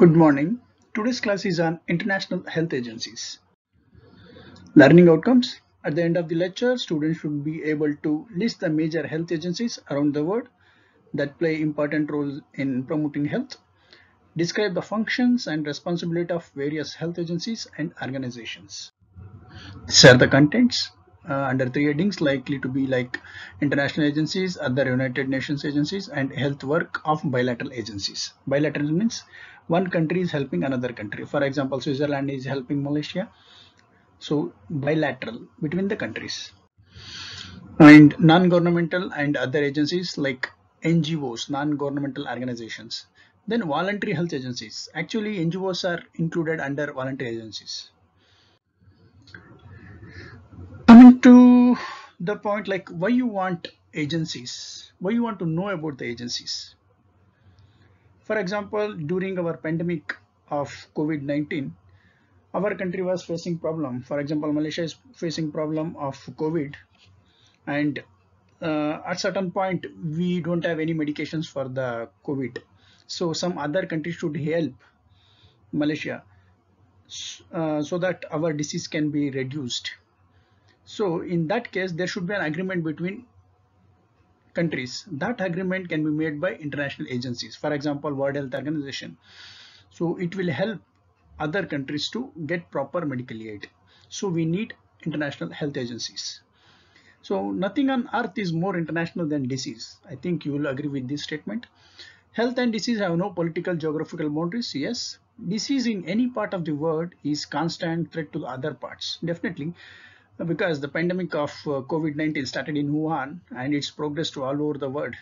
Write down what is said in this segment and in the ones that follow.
Good morning. Today's class is on international health agencies. Learning outcomes. At the end of the lecture, students should be able to list the major health agencies around the world that play important roles in promoting health. Describe the functions and responsibility of various health agencies and organizations. These are the contents uh, under three headings likely to be like international agencies, other United Nations agencies, and health work of bilateral agencies. Bilateral means one country is helping another country. For example, Switzerland is helping Malaysia. So bilateral between the countries. And non-governmental and other agencies like NGOs, non-governmental organizations. Then voluntary health agencies. Actually, NGOs are included under voluntary agencies. Coming to the point like why you want agencies, why you want to know about the agencies. For example, during our pandemic of COVID-19, our country was facing problem. For example, Malaysia is facing problem of COVID and uh, at certain point we don't have any medications for the COVID. So some other country should help Malaysia uh, so that our disease can be reduced. So in that case, there should be an agreement between countries. That agreement can be made by international agencies. For example, World Health Organization. So it will help other countries to get proper medical aid. So we need international health agencies. So nothing on earth is more international than disease. I think you will agree with this statement. Health and disease have no political geographical boundaries. Yes, disease in any part of the world is constant threat to the other parts. Definitely because the pandemic of uh, COVID-19 started in Wuhan and it's progressed to all over the world.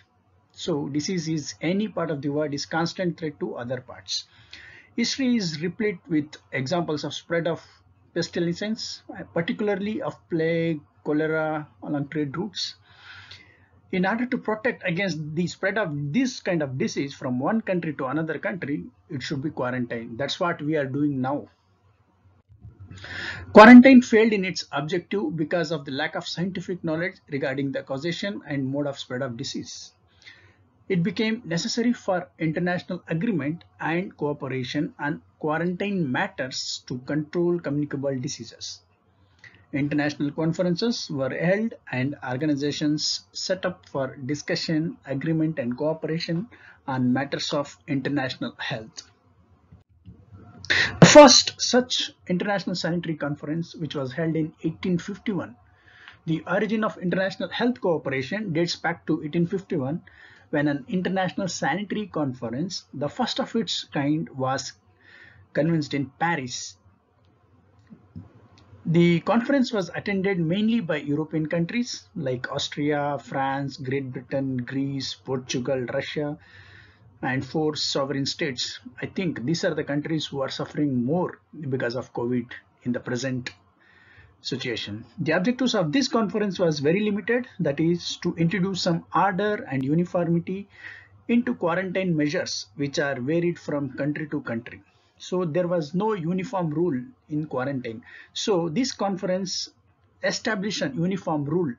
So disease is any part of the world is constant threat to other parts. History is replete with examples of spread of pestilence, particularly of plague, cholera along trade routes. In order to protect against the spread of this kind of disease from one country to another country, it should be quarantined. That's what we are doing now. Quarantine failed in its objective because of the lack of scientific knowledge regarding the causation and mode of spread of disease. It became necessary for international agreement and cooperation on quarantine matters to control communicable diseases. International conferences were held and organizations set up for discussion, agreement and cooperation on matters of international health. The first such international sanitary conference, which was held in 1851, the origin of international health cooperation dates back to 1851 when an international sanitary conference, the first of its kind, was convened in Paris. The conference was attended mainly by European countries like Austria, France, Great Britain, Greece, Portugal, Russia, and four sovereign states. I think these are the countries who are suffering more because of COVID in the present situation. The objectives of this conference was very limited, that is to introduce some order and uniformity into quarantine measures which are varied from country to country. So there was no uniform rule in quarantine. So this conference established a uniform rule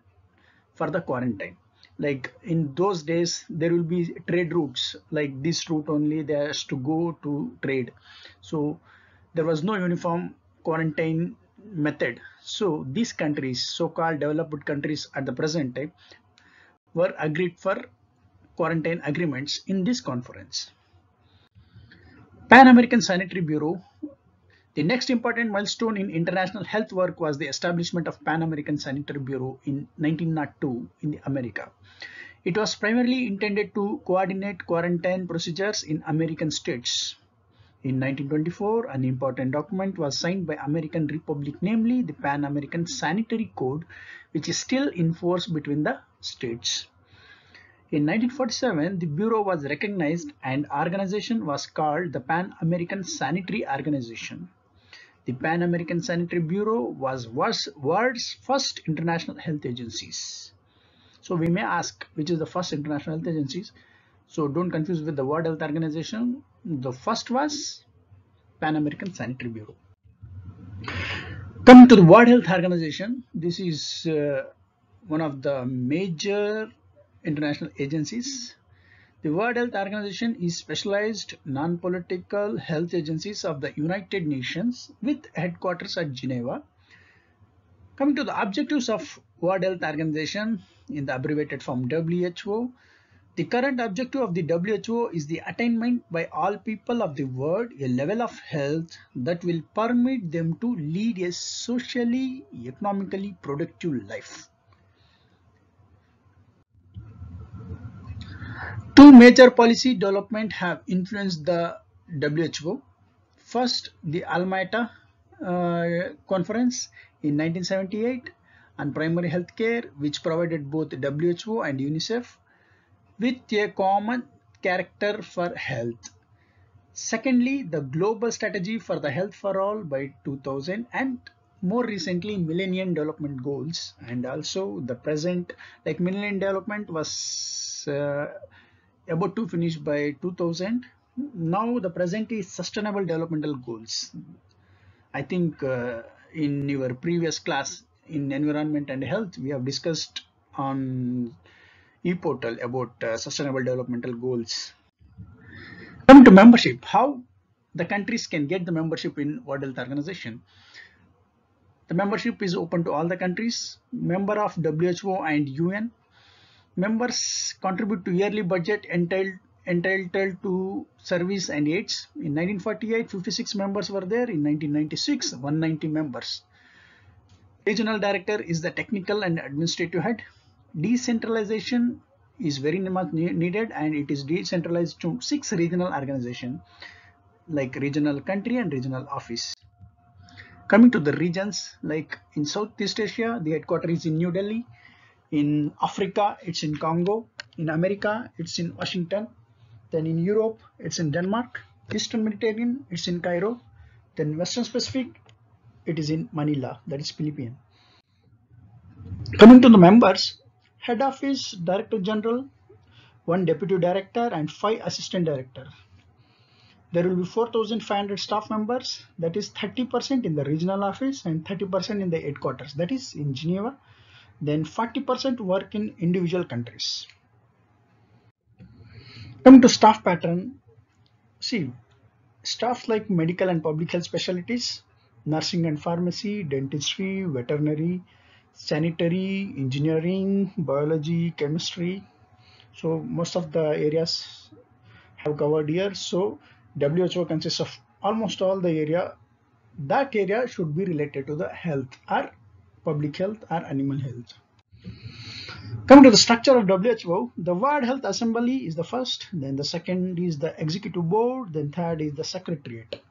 for the quarantine like in those days there will be trade routes. Like this route only there has to go to trade. So there was no uniform quarantine method. So these countries so-called developed countries at the present time were agreed for quarantine agreements in this conference. Pan american sanitary bureau the next important milestone in international health work was the establishment of Pan American Sanitary Bureau in 1902 in America. It was primarily intended to coordinate quarantine procedures in American states. In 1924, an important document was signed by American Republic, namely the Pan American Sanitary Code, which is still in force between the states. In 1947, the Bureau was recognized and organization was called the Pan American Sanitary Organization. The Pan American Sanitary Bureau was world's first international health agencies. So we may ask which is the first international health agencies. So don't confuse with the World Health Organization. The first was Pan American Sanitary Bureau. Coming to the World Health Organization, this is uh, one of the major international agencies. The World Health Organization is specialized non-political health agencies of the United Nations with headquarters at Geneva. Coming to the objectives of World Health Organization in the abbreviated form WHO, the current objective of the WHO is the attainment by all people of the world a level of health that will permit them to lead a socially, economically productive life. Two major policy development have influenced the WHO. First, the Alma-Ata uh, Conference in 1978 on primary health care, which provided both WHO and UNICEF with a common character for health. Secondly, the global strategy for the health for all by 2000 and more recently millennium development goals and also the present like millennium development was uh, about to finish by 2000 now the present is sustainable developmental goals. I think uh, in your previous class in environment and health we have discussed on e-portal about uh, sustainable developmental goals. Come to membership. How the countries can get the membership in world health organization? The membership is open to all the countries. Member of who and un members contribute to yearly budget entitled entitled to service and aids. In 1948, 56 members were there. In 1996, 190 members. Regional director is the technical and administrative head. Decentralization is very much needed and it is decentralized to six regional organizations like regional country and regional office. Coming to the regions, like in Southeast Asia, the headquarters is in New Delhi. In Africa, it's in Congo. In America, it's in Washington. Then in Europe, it's in Denmark. Eastern Mediterranean, it's in Cairo. Then Western Pacific, it is in Manila, that is Philippine. Coming to the members, head office, director general, one deputy director and five assistant director. There will be 4,500 staff members, that is 30% in the regional office and 30% in the headquarters, that is in Geneva then 40% work in individual countries. Come to staff pattern. See, staff like medical and public health specialties, nursing and pharmacy, dentistry, veterinary, sanitary, engineering, biology, chemistry. So most of the areas have covered here. So WHO consists of almost all the area. That area should be related to the health or public health or animal health. Coming to the structure of WHO, the World Health Assembly is the first, then the second is the Executive Board, then third is the Secretariat.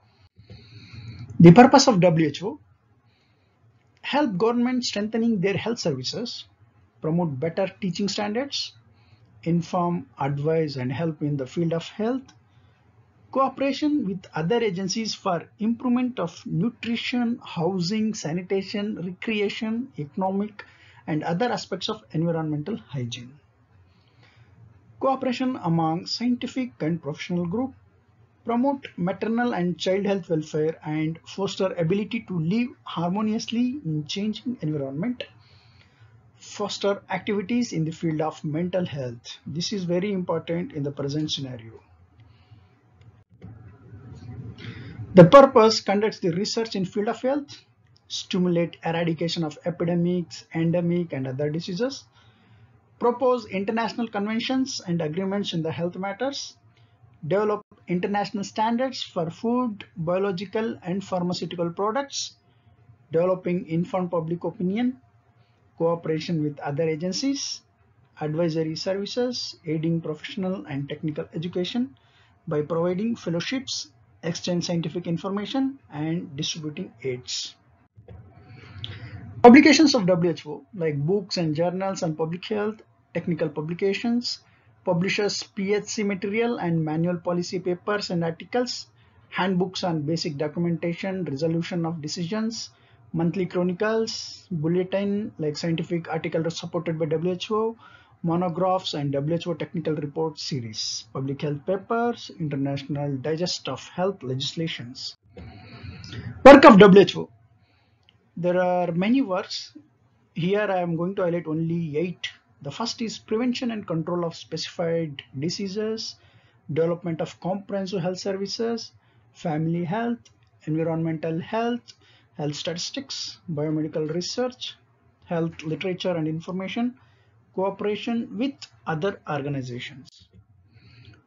The purpose of WHO help government strengthening their health services, promote better teaching standards, inform, advise and help in the field of health, Cooperation with other agencies for improvement of nutrition, housing, sanitation, recreation, economic and other aspects of environmental hygiene. Cooperation among scientific and professional group promote maternal and child health welfare and foster ability to live harmoniously in changing environment. Foster activities in the field of mental health. This is very important in the present scenario The purpose conducts the research in field of health, stimulate eradication of epidemics, endemic and other diseases, propose international conventions and agreements in the health matters, develop international standards for food, biological and pharmaceutical products, developing informed public opinion, cooperation with other agencies, advisory services, aiding professional and technical education by providing fellowships exchange scientific information and distributing aids. Publications of WHO like books and journals on public health, technical publications, publishes PHC material and manual policy papers and articles, handbooks on basic documentation, resolution of decisions, monthly chronicles, bulletin like scientific articles supported by WHO, monographs and WHO technical report series, public health papers, international digest of health legislations. Work of WHO. There are many works. Here I am going to highlight only eight The first is prevention and control of specified diseases, development of comprehensive health services, family health, environmental health, health statistics, biomedical research, health literature and information, cooperation with other organizations.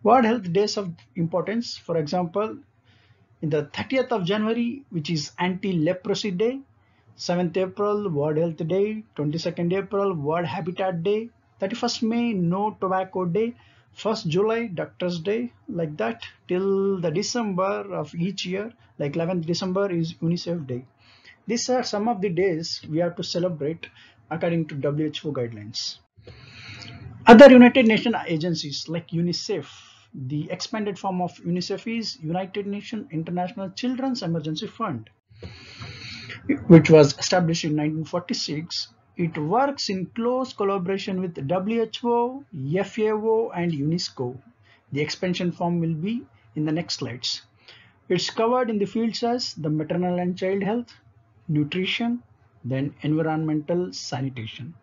World Health Days of importance, for example, in the 30th of January, which is Anti-Leprosy Day, 7th April, World Health Day, 22nd April, World Habitat Day, 31st May, No Tobacco Day, 1st July, Doctor's Day, like that, till the December of each year, like 11th December is UNICEF Day. These are some of the days we have to celebrate according to WHO guidelines. Other United Nations agencies like UNICEF, the expanded form of UNICEF is United Nations International Children's Emergency Fund, which was established in 1946. It works in close collaboration with WHO, FAO, and UNESCO. The expansion form will be in the next slides. It's covered in the fields as the maternal and child health, nutrition, then environmental sanitation.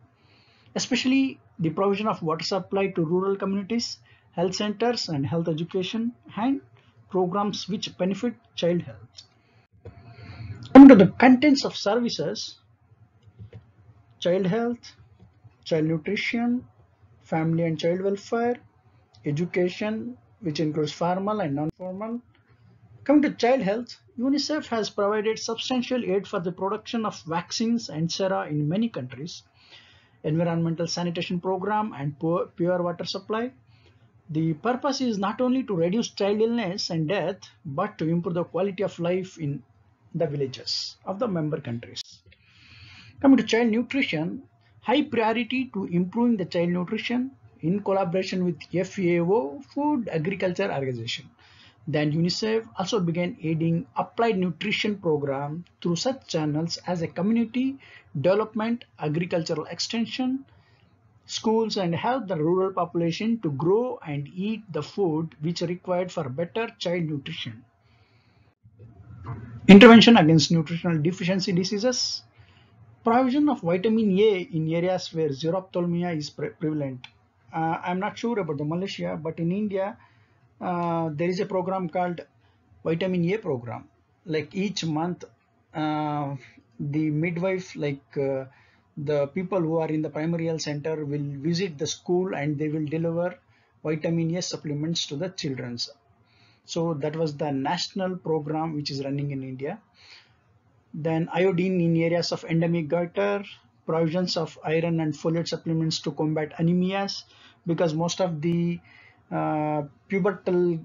Especially the provision of water supply to rural communities, health centers and health education and programs which benefit child health. Coming to the contents of services, child health, child nutrition, family and child welfare, education which includes formal and non-formal. Coming to child health, UNICEF has provided substantial aid for the production of vaccines and sera in many countries, environmental sanitation program and pure water supply. The purpose is not only to reduce child illness and death, but to improve the quality of life in the villages of the member countries. Coming to child nutrition, high priority to improving the child nutrition in collaboration with FAO, Food Agriculture Organization. Then UNICEF also began aiding applied nutrition program through such channels as a community development, agricultural extension, schools and help the rural population to grow and eat the food which required for better child nutrition. Intervention against nutritional deficiency diseases. Provision of vitamin A in areas where xerophthalmia is pre prevalent. Uh, I'm not sure about the Malaysia, but in India, uh, there is a program called vitamin A program. Like each month, uh, the midwife, like uh, the people who are in the primary health center will visit the school and they will deliver vitamin A supplements to the children. So that was the national program which is running in India. Then iodine in areas of endemic goiter, provisions of iron and folate supplements to combat anemias because most of the pubertal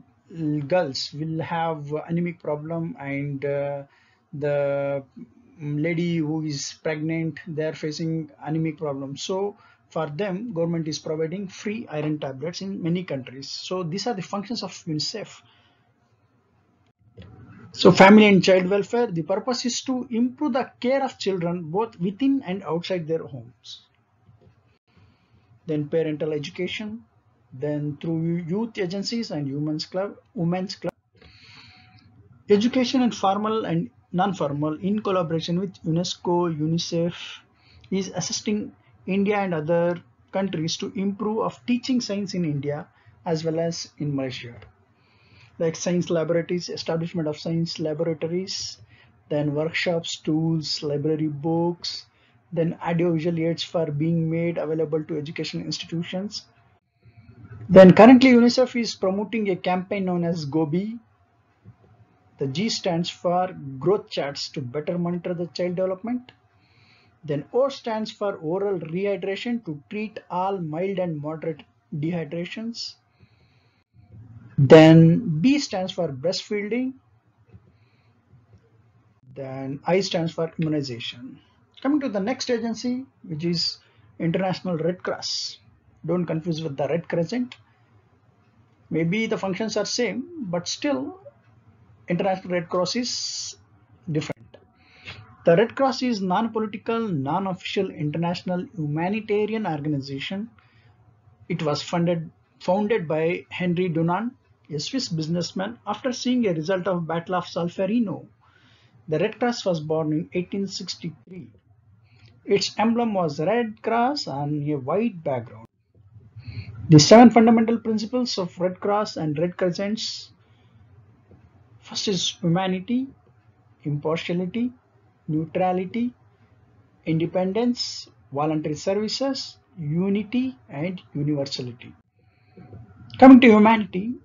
girls will have anemic problem and uh, the lady who is pregnant they are facing anemic problem. So for them government is providing free iron tablets in many countries. So these are the functions of unicef. So family and child welfare the purpose is to improve the care of children both within and outside their homes. Then parental education then through youth agencies and women's club, women's club. Education and formal and non-formal in collaboration with UNESCO, UNICEF is assisting India and other countries to improve of teaching science in India as well as in Malaysia. Like science laboratories, establishment of science laboratories, then workshops, tools, library books, then audiovisual aids for being made available to education institutions then currently UNICEF is promoting a campaign known as GOBI. The G stands for growth charts to better monitor the child development. Then O stands for oral rehydration to treat all mild and moderate dehydrations. Then B stands for breastfeeding. Then I stands for immunization. Coming to the next agency, which is International Red Cross. Don't confuse with the Red Crescent. Maybe the functions are same, but still International Red Cross is different. The Red Cross is non-political, non-official international humanitarian organization. It was funded, founded by Henry Dunant, a Swiss businessman, after seeing a result of Battle of Solferino. The Red Cross was born in 1863. Its emblem was red cross on a white background. The seven fundamental principles of Red Cross and Red Crescents first is humanity, impartiality, neutrality, independence, voluntary services, unity, and universality. Coming to humanity,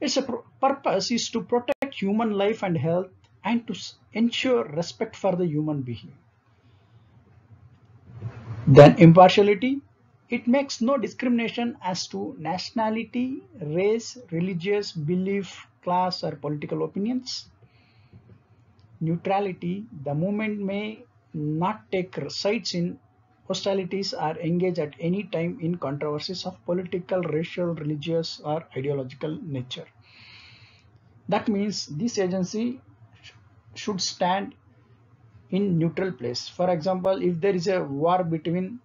its purpose is to protect human life and health and to ensure respect for the human being. Then impartiality, it makes no discrimination as to nationality, race, religious belief, class or political opinions. Neutrality, the movement may not take sides in hostilities or engage at any time in controversies of political, racial, religious or ideological nature. That means this agency should stand in neutral place. For example, if there is a war between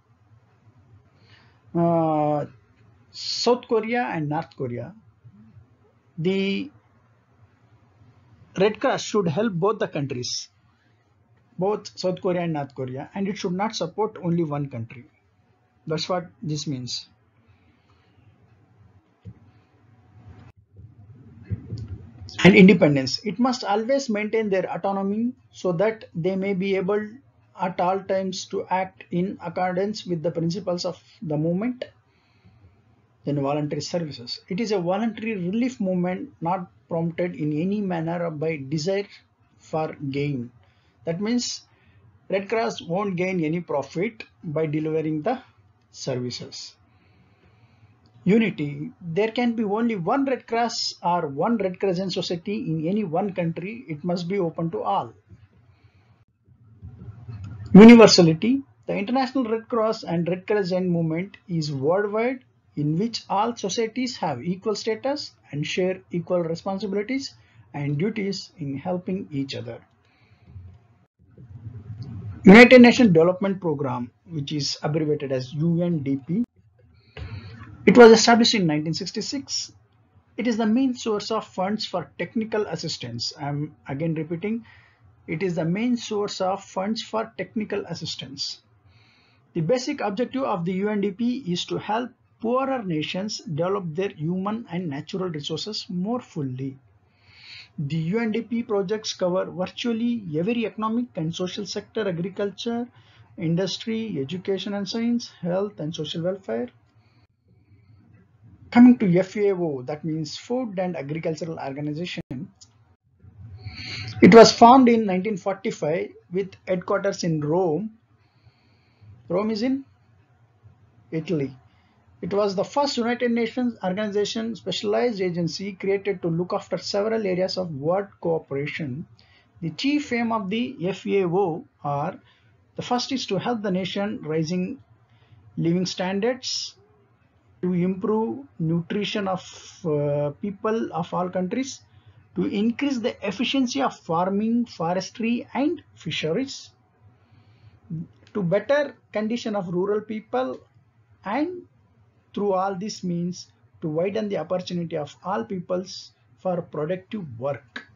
uh, South Korea and North Korea, the Red Cross should help both the countries, both South Korea and North Korea, and it should not support only one country. That's what this means. And independence. It must always maintain their autonomy so that they may be able at all times to act in accordance with the principles of the movement then voluntary services. It is a voluntary relief movement not prompted in any manner by desire for gain. That means red cross won't gain any profit by delivering the services. Unity. There can be only one red cross or one red crescent society in any one country. It must be open to all Universality The International Red Cross and Red Crescent movement is worldwide in which all societies have equal status and share equal responsibilities and duties in helping each other. United Nations Development Programme, which is abbreviated as UNDP, it was established in 1966. It is the main source of funds for technical assistance. I am again repeating it is the main source of funds for technical assistance. The basic objective of the UNDP is to help poorer nations develop their human and natural resources more fully. The UNDP projects cover virtually every economic and social sector, agriculture, industry, education and science, health and social welfare. Coming to FAO, that means Food and Agricultural Organization, it was formed in 1945 with headquarters in Rome. Rome is in Italy. It was the first United Nations organization specialized agency created to look after several areas of world cooperation. The chief aim of the FAO are the first is to help the nation raising living standards, to improve nutrition of uh, people of all countries, to increase the efficiency of farming, forestry and fisheries, to better condition of rural people and through all this means to widen the opportunity of all peoples for productive work.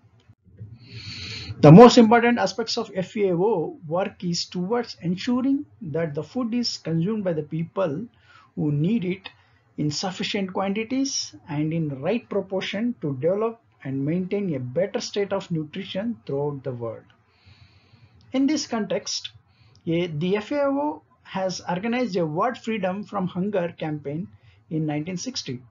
The most important aspects of FAO work is towards ensuring that the food is consumed by the people who need it in sufficient quantities and in right proportion to develop and maintain a better state of nutrition throughout the world. In this context, the FAO has organized a World Freedom from Hunger campaign in 1960.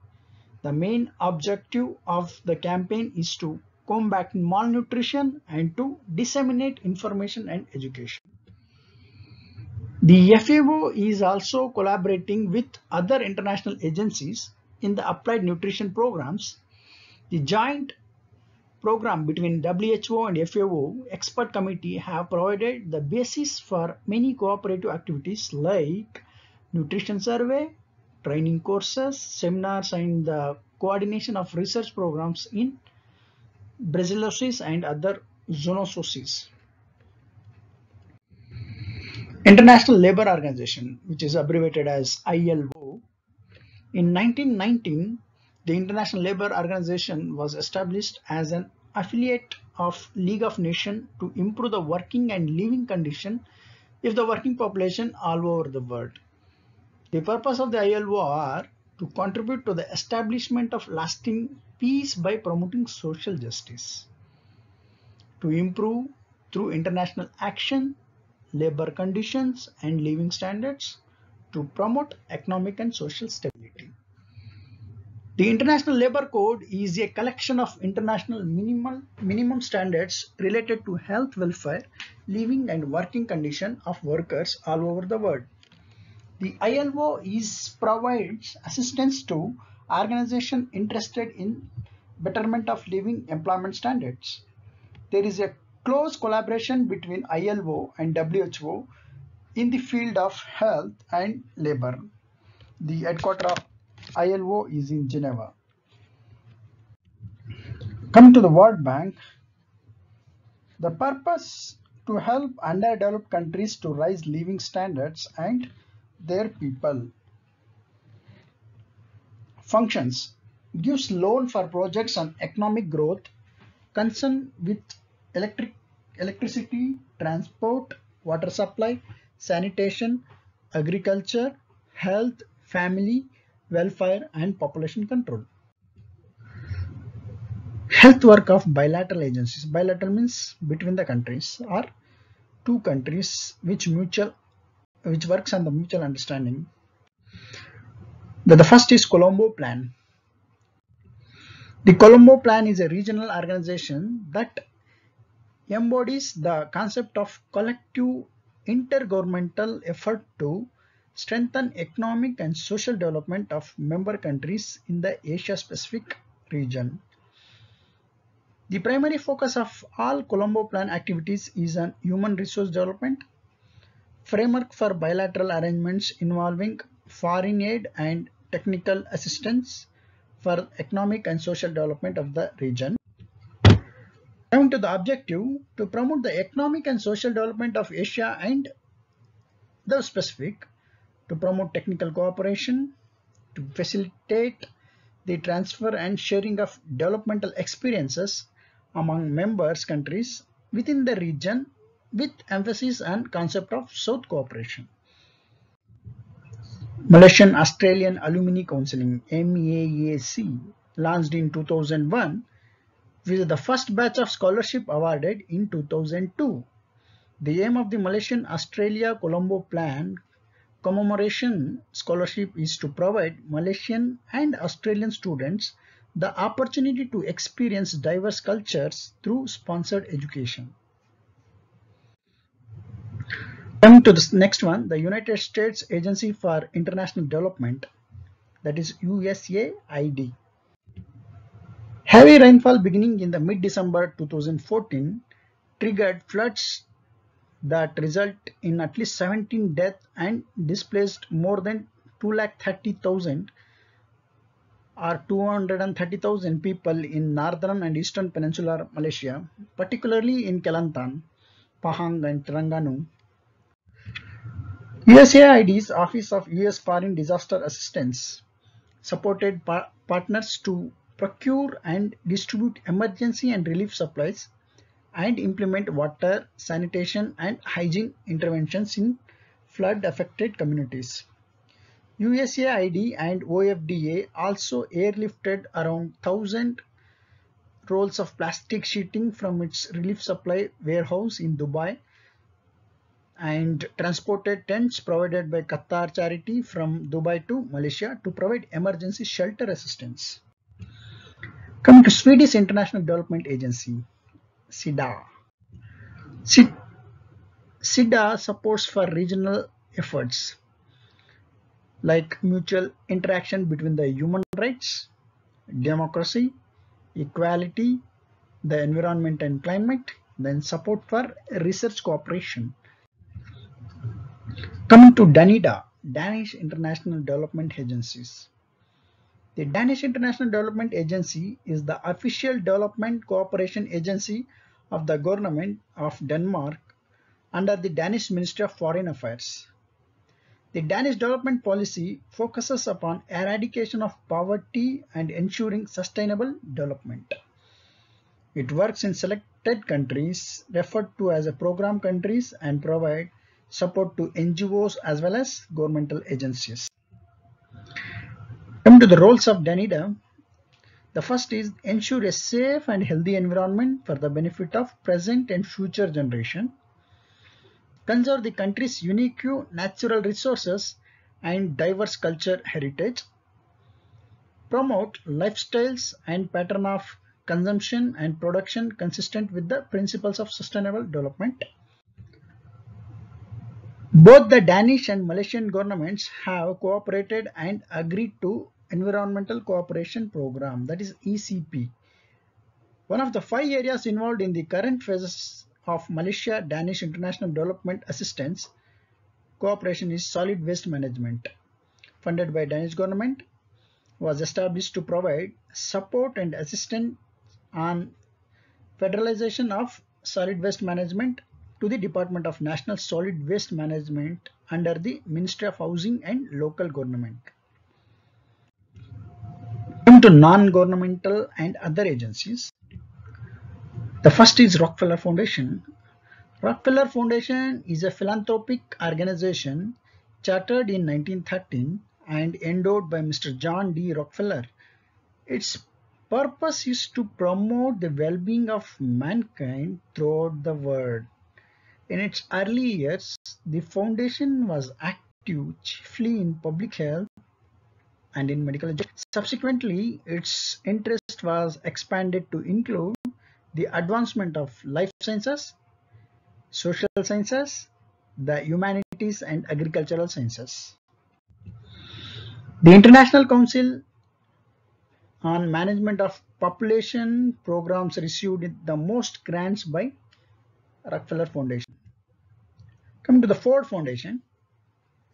The main objective of the campaign is to combat malnutrition and to disseminate information and education. The FAO is also collaborating with other international agencies in the applied nutrition programs the joint program between WHO and FAO expert committee have provided the basis for many cooperative activities like nutrition survey, training courses, seminars and the coordination of research programs in brucellosis and other zoonoses. International Labour Organization, which is abbreviated as ILO, in 1919 the International Labour Organization was established as an affiliate of League of Nations to improve the working and living condition of the working population all over the world. The purpose of the ILO are to contribute to the establishment of lasting peace by promoting social justice, to improve through international action, labor conditions and living standards, to promote economic and social stability. The International Labour Code is a collection of international minimal, minimum standards related to health, welfare, living and working condition of workers all over the world. The ILO is provides assistance to organizations interested in betterment of living employment standards. There is a close collaboration between ILO and WHO in the field of health and labor. The headquarters of ILO is in Geneva. Come to the World Bank. The purpose to help underdeveloped countries to raise living standards and their people. Functions gives loan for projects on economic growth, concern with electric, electricity, transport, water supply, sanitation, agriculture, health, family, welfare and population control. Health work of bilateral agencies. Bilateral means between the countries or two countries which mutual which works on the mutual understanding. The, the first is Colombo Plan. The Colombo Plan is a regional organization that embodies the concept of collective intergovernmental effort to strengthen economic and social development of member countries in the Asia-Pacific region. The primary focus of all Colombo Plan activities is on human resource development, framework for bilateral arrangements involving foreign aid and technical assistance for economic and social development of the region. Coming to the objective to promote the economic and social development of Asia and the Pacific, to promote technical cooperation, to facilitate the transfer and sharing of developmental experiences among members countries within the region with emphasis on concept of South cooperation. Malaysian Australian Alumni Counseling MAAC launched in 2001 with the first batch of scholarship awarded in 2002. The aim of the Malaysian Australia Colombo Plan commemoration scholarship is to provide Malaysian and Australian students the opportunity to experience diverse cultures through sponsored education. Coming to the next one, the United States Agency for International Development, that is USAID. Heavy rainfall beginning in the mid-December 2014 triggered floods that result in at least 17 deaths and displaced more than 2,30,000 or 230,000 people in northern and eastern peninsular Malaysia, particularly in Kelantan, Pahang and Terengganu. USAID's Office of US Foreign Disaster Assistance supported pa partners to procure and distribute emergency and relief supplies and implement water, sanitation and hygiene interventions in flood affected communities. USAID and OFDA also airlifted around 1000 rolls of plastic sheeting from its relief supply warehouse in Dubai and transported tents provided by Qatar Charity from Dubai to Malaysia to provide emergency shelter assistance. Coming to Swedish International Development Agency, SIDA. SIDA supports for regional efforts like mutual interaction between the human rights, democracy, equality, the environment and climate, then support for research cooperation. Coming to DANIDA, Danish International Development Agencies. The Danish International Development Agency is the official development cooperation agency of the government of Denmark under the Danish Ministry of Foreign Affairs. The Danish development policy focuses upon eradication of poverty and ensuring sustainable development. It works in selected countries referred to as program countries and provide support to NGOs as well as governmental agencies. Come to the roles of Danida. The first is ensure a safe and healthy environment for the benefit of present and future generation. Conserve the country's unique natural resources and diverse culture heritage. Promote lifestyles and pattern of consumption and production consistent with the principles of sustainable development. Both the Danish and Malaysian governments have cooperated and agreed to Environmental Cooperation Program that is ECP. One of the five areas involved in the current phases of Malaysia Danish International Development Assistance cooperation is solid waste management funded by Danish government was established to provide support and assistance on federalization of solid waste management to the Department of National Solid Waste Management under the Ministry of Housing and Local Government. Come to non-governmental and other agencies. The first is Rockefeller Foundation. Rockefeller Foundation is a philanthropic organization chartered in 1913 and endowed by Mr. John D. Rockefeller. Its purpose is to promote the well-being of mankind throughout the world. In its early years, the foundation was active chiefly in public health and in medical education. Subsequently, its interest was expanded to include the advancement of life sciences, social sciences, the humanities and agricultural sciences. The International Council on Management of Population Programs received the most grants by Rockefeller Foundation. Coming to the Ford Foundation,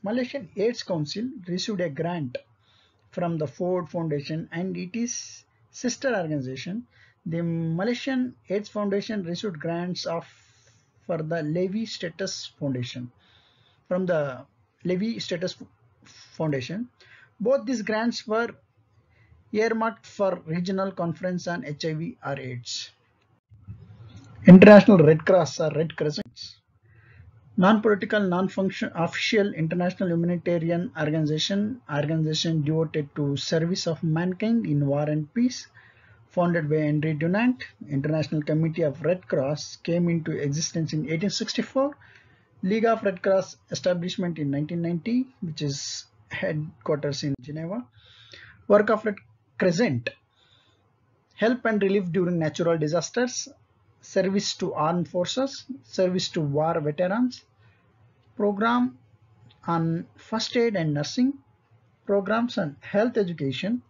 Malaysian AIDS Council received a grant from the Ford Foundation and it is sister organization. The Malaysian AIDS Foundation received grants of for the Levi Strauss Foundation from the Levi Strauss Foundation. Both these grants were earmarked for regional conference on HIV or AIDS. International Red Cross or Red Crescents. Non-political, non-function official international humanitarian organization, organization devoted to service of mankind in war and peace, founded by Henry Dunant, International Committee of Red Cross came into existence in 1864, League of Red Cross establishment in 1990, which is headquarters in Geneva, work of Red Crescent, help and relief during natural disasters, service to armed forces, service to war veterans, program on first aid and nursing, programs on health education,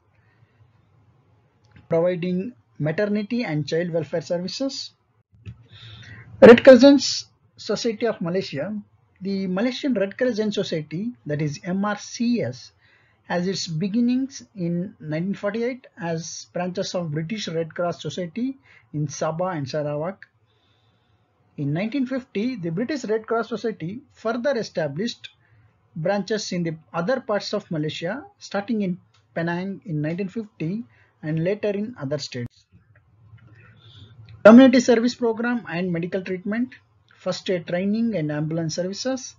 providing maternity and child welfare services. Red Crescent Society of Malaysia, the Malaysian Red Crescent Society, that is MRCS, has its beginnings in 1948 as branches of British Red Cross Society in Sabah and Sarawak. In 1950, the British Red Cross Society further established branches in the other parts of Malaysia, starting in Penang in 1950 and later in other states. Community service program and medical treatment, first aid training and ambulance services,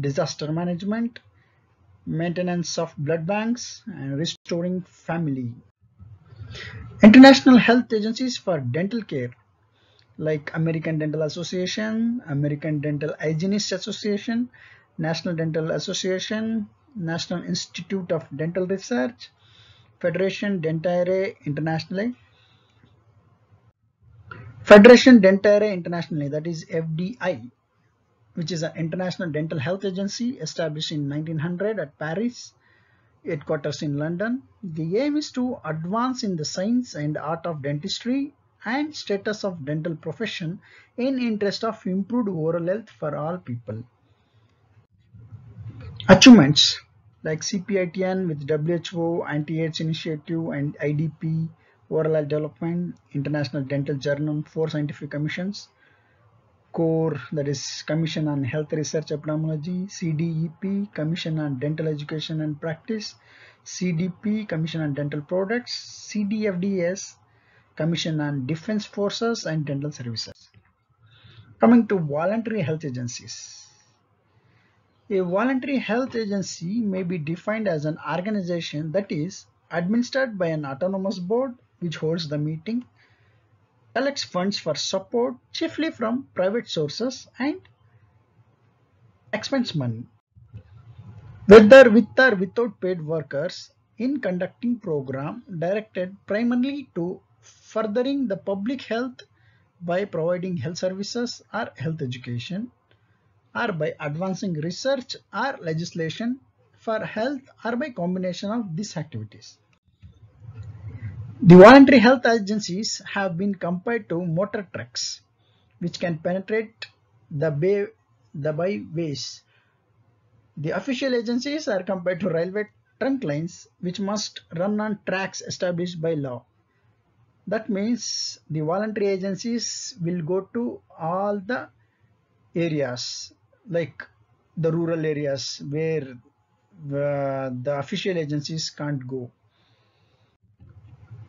disaster management, maintenance of blood banks and restoring family. International health agencies for dental care like American Dental Association, American Dental Hygienists Association, National Dental Association, National Institute of Dental Research, Federation Dentaire Internationale, Federation Dentaire Internationale that is FDI which is an international dental health agency established in 1900 at Paris, headquarters in London. The aim is to advance in the science and art of dentistry and status of dental profession in interest of improved oral health for all people. Achievements like CPITN with WHO, Anti-AIDS Initiative and IDP, Oral Health Development, International Dental Journal, four scientific commissions, CORE that is Commission on Health Research Epidemiology, CDEP Commission on Dental Education and Practice, CDP Commission on Dental Products, CDFDS Commission on Defense Forces and Dental Services. Coming to voluntary health agencies. A voluntary health agency may be defined as an organization that is administered by an autonomous board which holds the meeting, collects funds for support chiefly from private sources and expense money, whether with or without paid workers in conducting program directed primarily to furthering the public health by providing health services or health education or by advancing research or legislation for health or by combination of these activities. The voluntary health agencies have been compared to motor trucks which can penetrate the, bay, the byways. The official agencies are compared to railway trunk lines which must run on tracks established by law. That means the voluntary agencies will go to all the areas like the rural areas where uh, the official agencies can't go.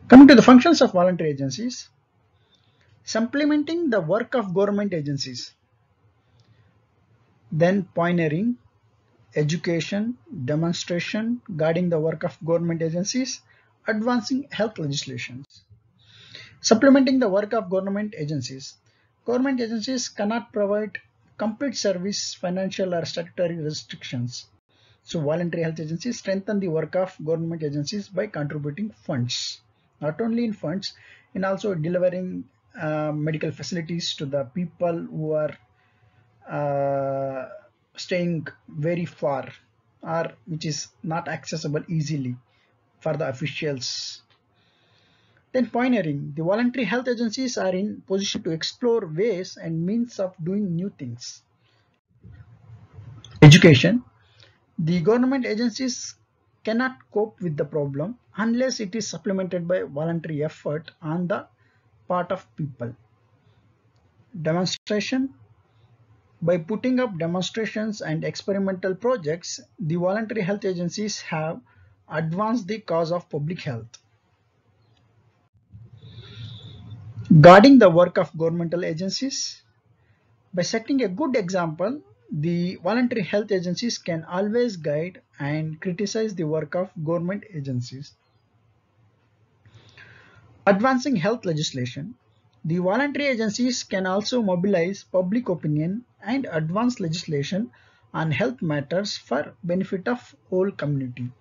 Coming to the functions of voluntary agencies, supplementing the work of government agencies, then pioneering, education, demonstration, guiding the work of government agencies, advancing health legislations. Supplementing the work of government agencies. Government agencies cannot provide complete service, financial or statutory restrictions. So voluntary health agencies strengthen the work of government agencies by contributing funds, not only in funds, in also delivering uh, medical facilities to the people who are uh, staying very far or which is not accessible easily for the officials. Then pioneering, the voluntary health agencies are in position to explore ways and means of doing new things. Education, the government agencies cannot cope with the problem unless it is supplemented by voluntary effort on the part of people. Demonstration, by putting up demonstrations and experimental projects, the voluntary health agencies have advanced the cause of public health. Guarding the work of governmental agencies. By setting a good example, the voluntary health agencies can always guide and criticize the work of government agencies. Advancing health legislation. The voluntary agencies can also mobilize public opinion and advance legislation on health matters for benefit of whole community.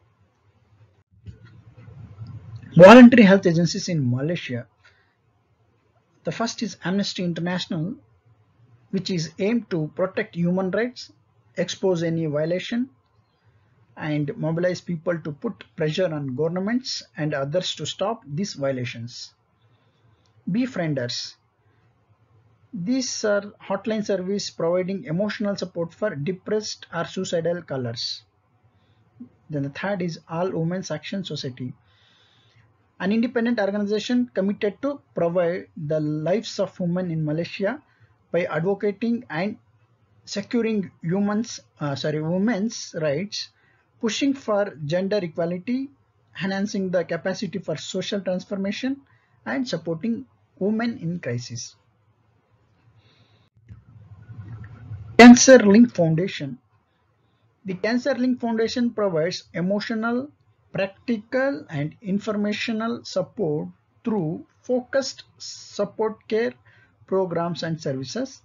Voluntary health agencies in Malaysia the first is Amnesty International, which is aimed to protect human rights, expose any violation, and mobilize people to put pressure on governments and others to stop these violations. Befrienders. These are hotline service providing emotional support for depressed or suicidal callers. Then the third is All Women's Action Society an independent organization committed to provide the lives of women in Malaysia by advocating and securing humans, uh, sorry, women's rights, pushing for gender equality, enhancing the capacity for social transformation, and supporting women in crisis. Cancer Link Foundation. The Cancer Link Foundation provides emotional, practical and informational support through focused support care programs and services.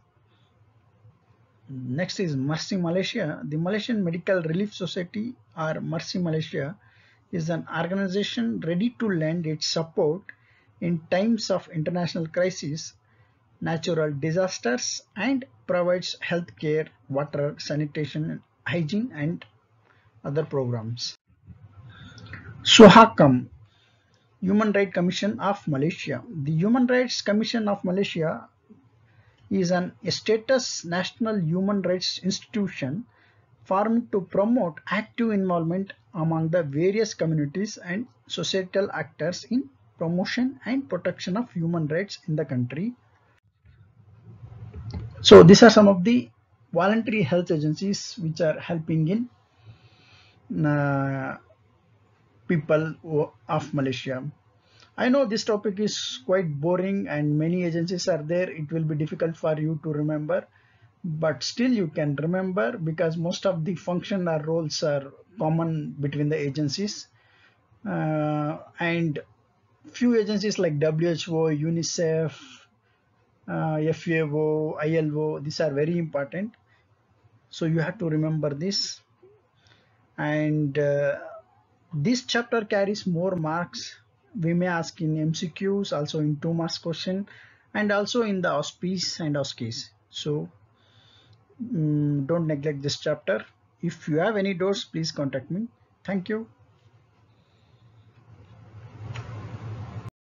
Next is Mercy Malaysia. The Malaysian Medical Relief Society or Mercy Malaysia is an organization ready to lend its support in times of international crisis, natural disasters and provides health care, water, sanitation, hygiene and other programs. SUHAKAM Human Rights Commission of Malaysia. The Human Rights Commission of Malaysia is an status national human rights institution formed to promote active involvement among the various communities and societal actors in promotion and protection of human rights in the country. So these are some of the voluntary health agencies which are helping in uh, people of Malaysia. I know this topic is quite boring and many agencies are there. It will be difficult for you to remember. but still you can remember because most of the function or roles are common between the agencies uh, and few agencies like WHO, UNICEF, uh, FAO, ILO, these are very important. So you have to remember this. And uh, this chapter carries more marks. We may ask in MCQs, also in two marks question, and also in the OSPEs and OSCEs. So um, don't neglect this chapter. If you have any doubts, please contact me. Thank you.